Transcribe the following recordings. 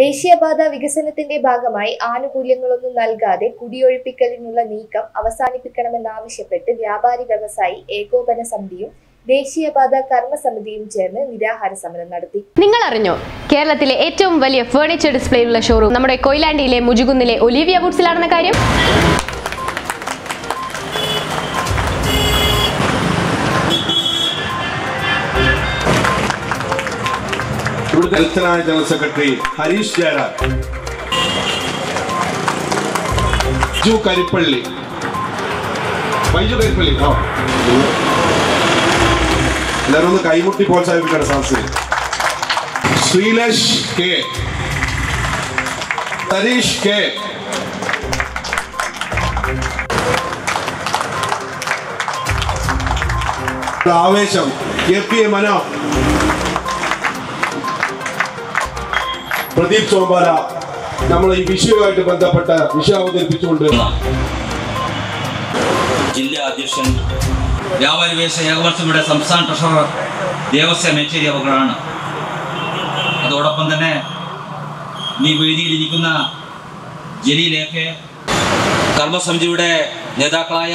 ദേശീയപാത വികസനത്തിന്റെ ഭാഗമായി ആനുകൂല്യങ്ങളൊന്നും നൽകാതെ കുടിയൊഴിപ്പിക്കലിനുള്ള നീക്കം അവസാനിപ്പിക്കണമെന്നാവശ്യപ്പെട്ട് വ്യാപാരി വ്യവസായി ഏകോപന സമിതിയും ദേശീയപാത കർമ്മസമിതിയും ചേർന്ന് നിരാഹാര സമരം നടത്തി. നിങ്ങൾ അറിഞ്ഞോ കേരളത്തിലെ ഏറ്റവും വലിയ ഫേർണിച്ചർ ഡിസ്പ്ലേയിലുള്ള ഷോറൂം നമ്മുടെ കൊയിലാണ്ടിയിലെ മുജുകുന്നിലെ ഒലീവിയ വുഡ്സിലാണെന്ന കാര്യം? ഇവിടുത്തെ ഹെൽത്തനായ ജനറൽ സെക്രട്ടറി ഹരീഷ് ജയരാജ് ജു കരിപ്പള്ളി. ബൈജു കരിപ്പള്ളി. എല്ലാവരും ഒന്ന് കൈമുട്ടി പ്രോത്സാഹിപ്പിക്കണം സാംസ്കൃതി ശ്രീലേഷ് കെ. സരീഷ് കെ. ആവേശം. K P A Mano. Pradeep Chombala നമ്മൾ ഈ വിഷയവുമായിട്ട് ബന്ധപ്പെട്ട വിഷയം അവതരിപ്പിച്ചുകൊണ്ട് ജില്ലാ അധ്യക്ഷൻ വ്യാപാരി വ്യവസായ ഏകവർഷയുടെ സംസ്ഥാന ട്രഷറർ ദേവസ്യ മേച്ചേരി അവകളാണ്. അതോടൊപ്പം തന്നെ ഈ വേദിയിലിരിക്കുന്ന ജലീലേക്ക് കർമ്മസമിതിയുടെ നേതാക്കളായ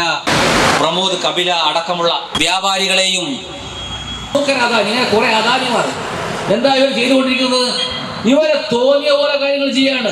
പ്രമോദ് കപില അടക്കമുള്ള വ്യാപാരികളെയും ഇങ്ങനെ കുറെ അദാനിമാർ എന്താ ഇവർ ചെയ്തുകൊണ്ടിരിക്കുന്നത്? ഇവരെ തോന്നിയ പോലെ കാര്യങ്ങൾ ചെയ്യാണ്.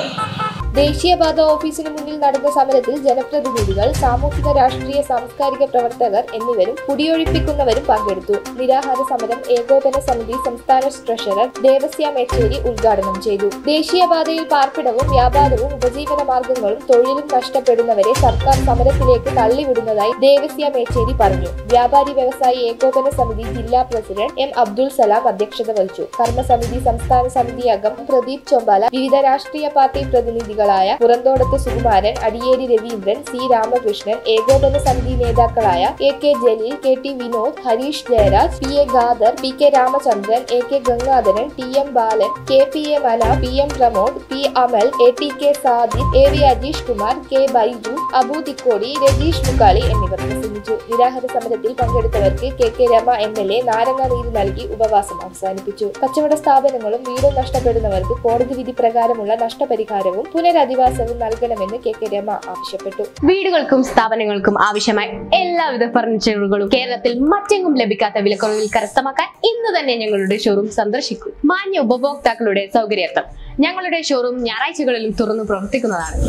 ദേശീയപാത ഓഫീസിന് മുന്നിൽ നടന്ന സമരത്തിൽ ജനപ്രതിനിധികൾ സാമൂഹിക രാഷ്ട്രീയ സാംസ്കാരിക പ്രവർത്തകർ എന്നിവരും കുടിയൊഴിപ്പിക്കുന്നവരും പങ്കെടുത്തു. നിരാഹാര സമരം ഏകോപന സമിതി സംസ്ഥാന ട്രഷറർ ദേവസ്യ മേച്ചേരി ഉദ്ഘാടനം ചെയ്തു. ദേശീയപാതയിൽ പാർപ്പിടവും വ്യാപാരവും ഉപജീവന മാർഗങ്ങളും തൊഴിലും നഷ്ടപ്പെടുന്നവരെ സർക്കാർ സമരത്തിലേക്ക് തള്ളിവിടുന്നതായി ദേവസ്യ മേച്ചേരി പറഞ്ഞു. വ്യാപാരി വ്യവസായി ഏകോപന സമിതി ജില്ലാ പ്രസിഡന്റ് എം അബ്ദുൾ സലാം അധ്യക്ഷത വഹിച്ചു. കർമ്മസമിതി സംസ്ഥാന സമിതി അംഗം പ്രദീപ് ചൊമ്പാല വിവിധ രാഷ്ട്രീയ പാർട്ടി പ്രതിനിധികളായ പുറന്തോടത്ത് സുകുമാരൻ അടിയേരി രവീന്ദ്രൻ സി. രാമകൃഷ്ണൻ ഏകോപന സമിതി നേതാക്കളായ A. K. Jaleel K. T. Vinod Harish Jayaraj P. A. Khader P. K. Ramachandran A. K. Gangadharan T. M. Balan K. P. A. Mana P. M. Pramod P. Amal A. T K. Sadiq A. V. Ajeesh Kumar K. Baiju Abu Thikkodi Rajeesh Mukkali എന്നിവർ പ്രസംഗിച്ചു. നിരാഹാര സമരത്തിൽ പങ്കെടുത്തവർക്ക് K. K. Rama M. L. A നാരങ്ങ നീര് നൽകി ഉപവാസം അവസാനിപ്പിച്ചു. കച്ചവട സ്ഥാപനങ്ങളും വീടും നഷ്ടപ്പെടുന്നവർക്ക് കോടതി വിധി പ്രകാരമുള്ള നഷ്ടപരിഹാരവും പുനരധിവാസവും നൽകണമെന്ന് കെ കെ രമ ആവശ്യപ്പെട്ടു. വീടുകൾക്കും സ്ഥാപനങ്ങൾക്കും ആവശ്യമായ എല്ലാവിധ ഫർണിച്ചറുകളും കേരളത്തിൽ മറ്റെങ്ങും ലഭിക്കാത്ത വിലക്കുറവിൽ കരസ്ഥമാക്കാൻ ഇന്ന് തന്നെ ഞങ്ങളുടെ ഷോറൂം സന്ദർശിക്കൂ. മാന്യ ഉപഭോക്താക്കളുടെ സൗകര്യാർത്ഥം ഞങ്ങളുടെ ഷോറൂം ഞായറാഴ്ചകളിലും തുറന്നു പ്രവർത്തിക്കുന്നതാണ്.